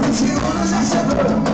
não já chegou.